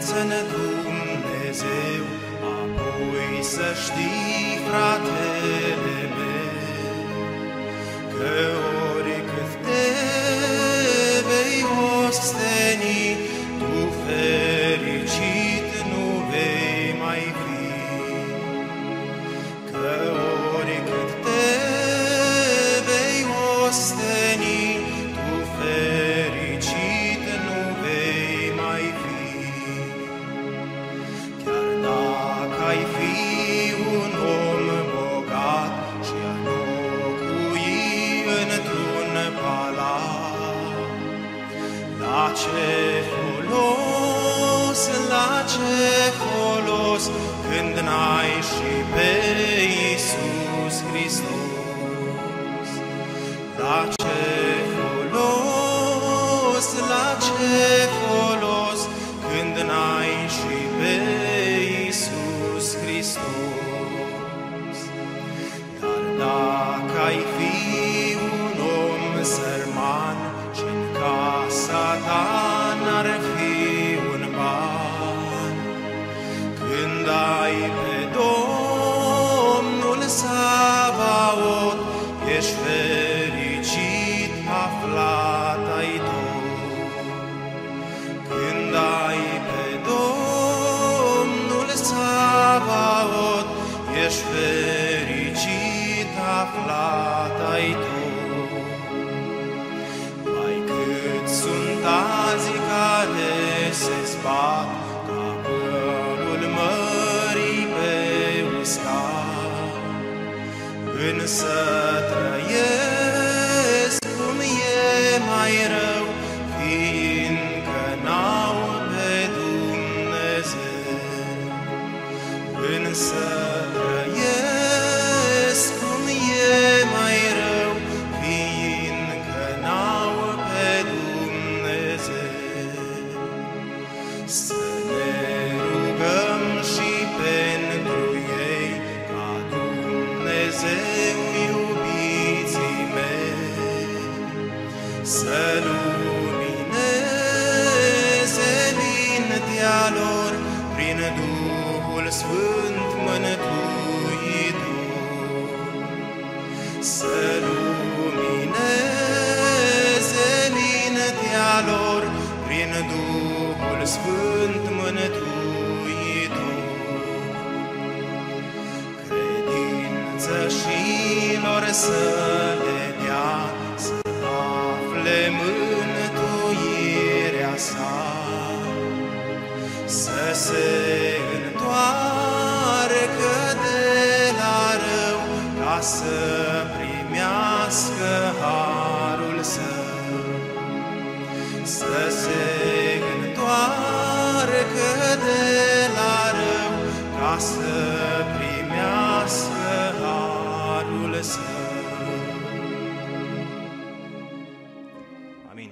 Credință-n Dumnezeu, apoi să știi, fratele meu, că ce folos, la ce folos când n-ai și pe Iisus Hristos? La ce când ai pe Domnul Sabaot, ești fericit, aflat ai tot. Când ai pe Domnul Sabaot, ești fericit, aflat ai tot. Mai cât sunt azi care se zbat însă trăiesc cum e mai rău, fiindcă n-au pe Dumnezeu. Însă să lumineze mintea lor prin Duhul Sfânt Mântuitor. Să lumineze mintea lor prin Duhul Sfânt Mântuitor. Credință și lor să le dea, sa să se întoarcă de la rău ca să primească harul său. Să se întoarcă de la rău ca să primească harul său. Amin.